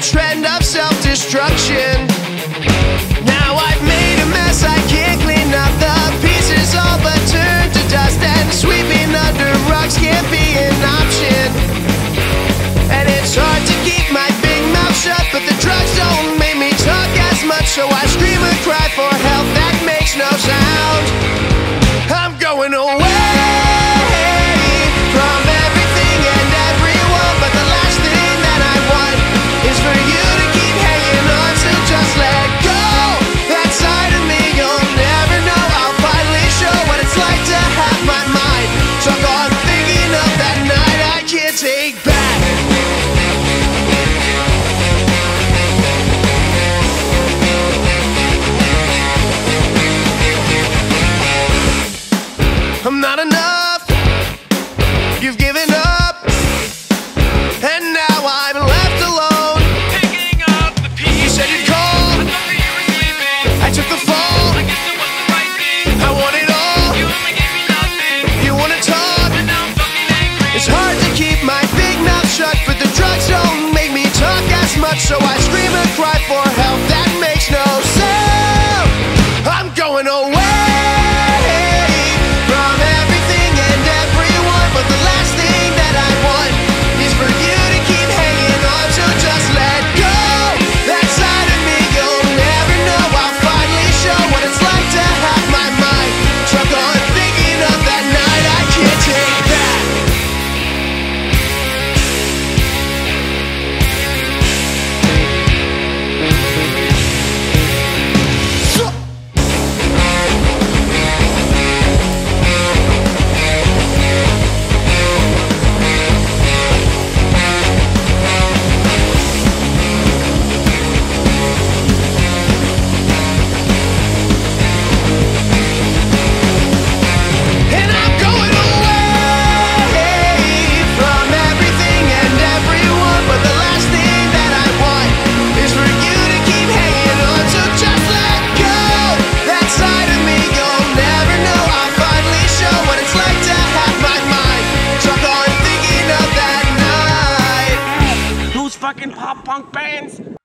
trend of self-destruction. Now I've made a mess, I can't clean up The pieces all but turn to dust And sweeping under rugs can't be an option. And it's hard to keep my big mouth shut But the drugs don't make me talk as much So I scream and cry for help. can't take back. I'm not enough. You've given up. so I fucking pop punk bands.